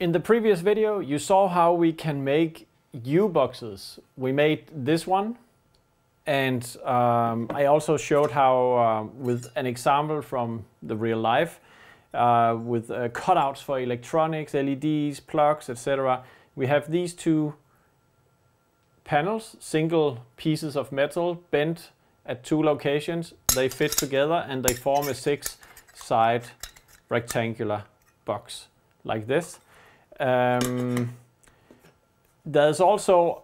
In the previous video, you saw how we can make U-boxes. We made this one, and um, I also showed how, uh, with an example from the real life, uh, with uh, cutouts for electronics, LEDs, plugs, etc. We have these two panels, single pieces of metal bent at two locations. They fit together and they form a six-side rectangular box like this. Um, there's also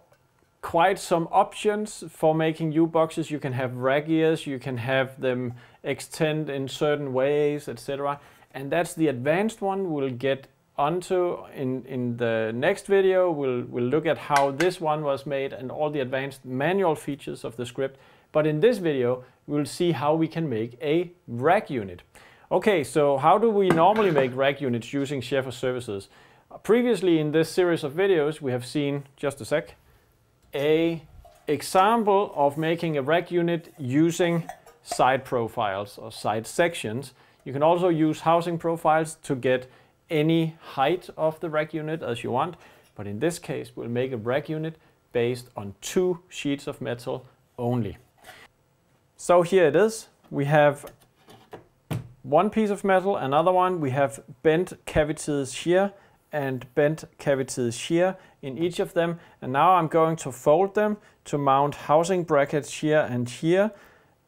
quite some options for making U-boxes. You can have rack ears, you can have them extend in certain ways, etc. And that's the advanced one we'll get onto in, in the next video. We'll, we'll look at how this one was made and all the advanced manual features of the script. But in this video, we'll see how we can make a rack unit. Okay, so how do we normally make rack units using Schaeffer Services? Previously in this series of videos, we have seen, just a sec, a example of making a rack unit using side profiles or side sections. You can also use housing profiles to get any height of the rack unit as you want. But in this case, we'll make a rack unit based on two sheets of metal only. So here it is. We have one piece of metal, another one. We have bent cavities here and bent cavities here in each of them. And now I'm going to fold them to mount housing brackets here and here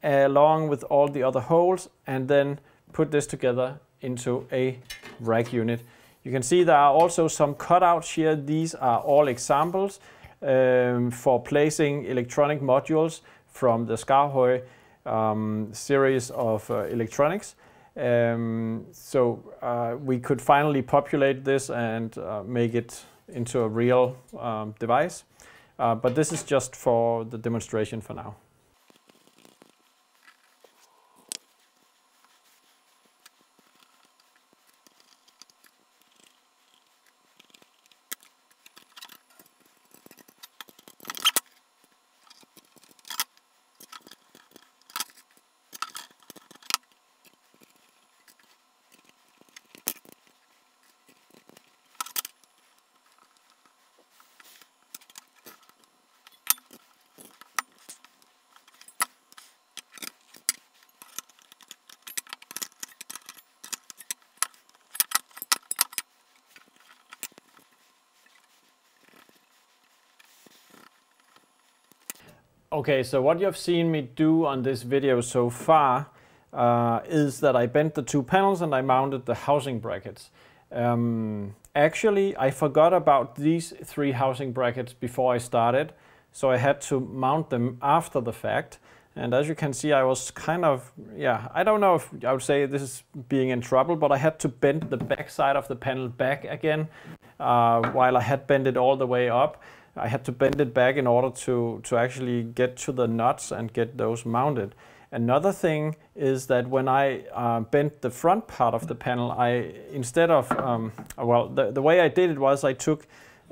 along with all the other holes and then put this together into a rack unit. You can see there are also some cutouts here. These are all examples um, for placing electronic modules from the SKAARHOJ um, series of uh, electronics. Um, so uh, we could finally populate this and uh, make it into a real um, device. Uh, but this is just for the demonstration for now. Okay, so what you have seen me do on this video so far uh, is that I bent the two panels and I mounted the housing brackets. Um, actually, I forgot about these three housing brackets before I started, so I had to mount them after the fact. And as you can see, I was kind of, yeah, I don't know if I would say this is being in trouble, but I had to bend the back side of the panel back again, uh, while I had bent it all the way up. I had to bend it back in order to, to actually get to the nuts and get those mounted. Another thing is that when I uh, bent the front part of the panel, I instead of, um, well, the, the way I did it was I took,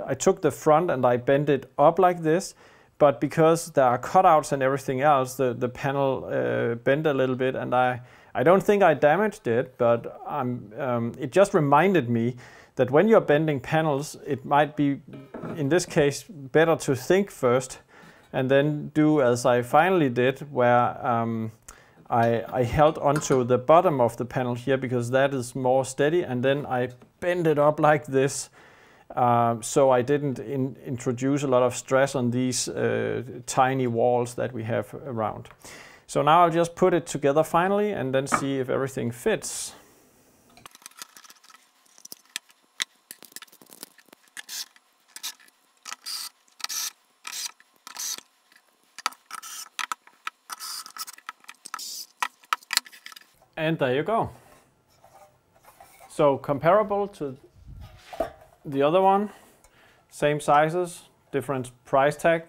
I took the front and I bent it up like this, but because there are cutouts and everything else, the, the panel uh, bent a little bit and I, I don't think I damaged it, but um, it just reminded me that when you're bending panels, it might be, in this case, better to think first and then do as I finally did, where um, I, I, held onto the bottom of the panel here because that is more steady, and then I bend it up like this, uh, so I didn't in, introduce a lot of stress on these uh, tiny walls that we have around. So now I'll just put it together finally and then see if everything fits. And there you go. So comparable to the other one, same sizes, different price tag.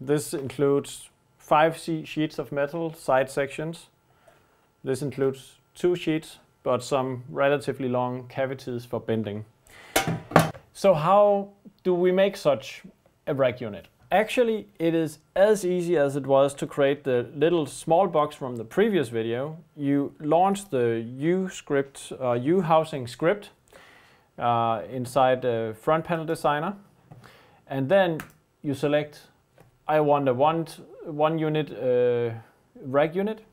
This includes five sheets of metal side sections. This includes two sheets, but some relatively long cavities for bending. So how do we make such a rack unit? Actually, it is as easy as it was to create the little small box from the previous video. You launch the U script, uh, U housing script. uh, inside the front panel designer. And then you select, I want a one, one unit uh, unit.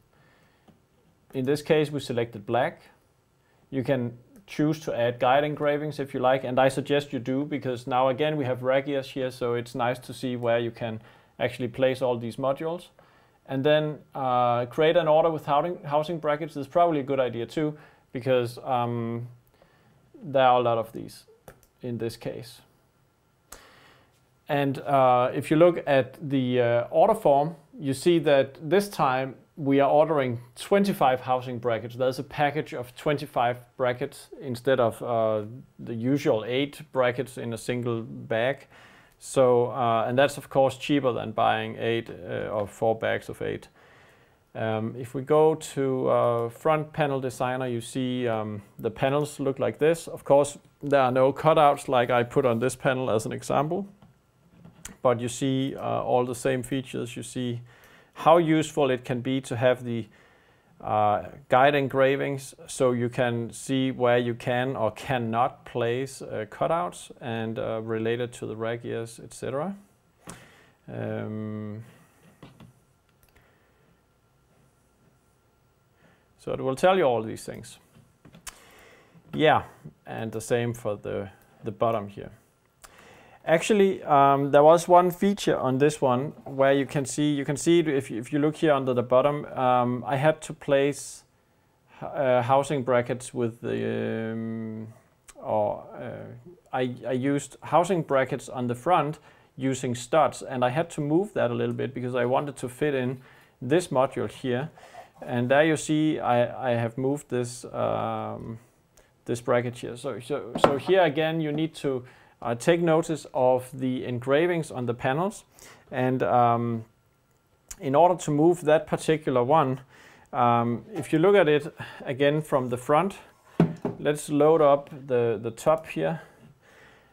In this case, we selected black. You can choose to add guide engravings if you like, and I suggest you do because now again we have ears here, so it's nice to see where you can actually place all these modules. And then uh, create an order with housing, housing brackets is probably a good idea too, because um, there are a lot of these in this case. And uh, if you look at the uh, order form, you see that this time we are ordering 25 housing brackets. There's a package of 25 brackets instead of uh, the usual eight brackets in a single bag. So, uh, and that's of course cheaper than buying eight uh, or four bags of eight. Um, if we go to uh, front panel designer, you see um, the panels look like this. Of course, there are no cutouts like I put on this panel as an example, but you see uh, all the same features. You see how useful it can be to have the uh, guide engravings so you can see where you can or cannot place uh, cutouts and uh, related to the ears, etc. Um, so it will tell you all these things. Yeah, and the same for the, the bottom here. Actually, um, there was one feature on this one where you can see, you can see if you, if you look here under the bottom, um, I had to place uh, housing brackets with the, um, or uh, I, I used housing brackets on the front using studs and I had to move that a little bit because I wanted to fit in this module here. And there you see I, I have moved this, um, this bracket here. So, so, so here again you need to uh, take notice of the engravings on the panels. And um, in order to move that particular one, um, if you look at it again from the front, let's load up the, the top here.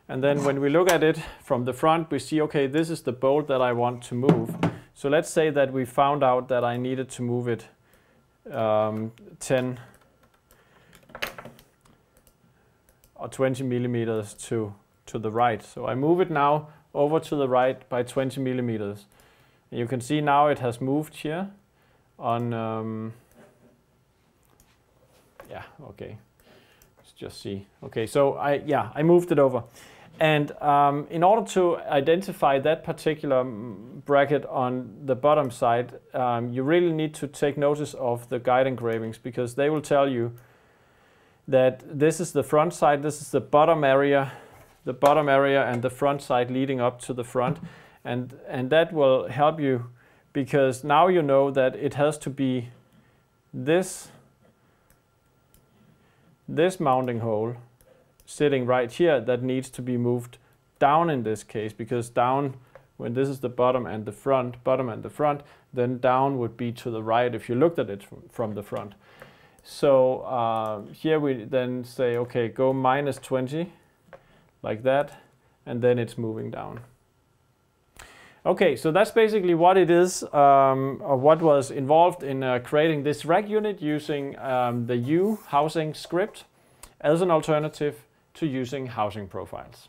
And then when we look at it from the front, we see, okay, this is the bolt that I want to move. So let's say that we found out that I needed to move it um, 10 or 20 millimeters to to the right. So I move it now over to the right by 20 millimeters. And you can see now it has moved here on, um, yeah, okay. Let's just see. Okay, so I, yeah, I moved it over. And um, in order to identify that particular mm, bracket on the bottom side, um, you really need to take notice of the guide engravings because they will tell you that this is the front side, this is the bottom area, the bottom area and the front side leading up to the front. And, and that will help you because now you know that it has to be this, this mounting hole sitting right here that needs to be moved down in this case because down when this is the bottom and the front, bottom and the front, then down would be to the right if you looked at it from, the front. So uh, here we then say, okay, go minus 20 like that, and then it's moving down. Okay, so that's basically what it is, um, or what was involved in uh, creating this rack unit using um, the U housing script as an alternative to using housing profiles.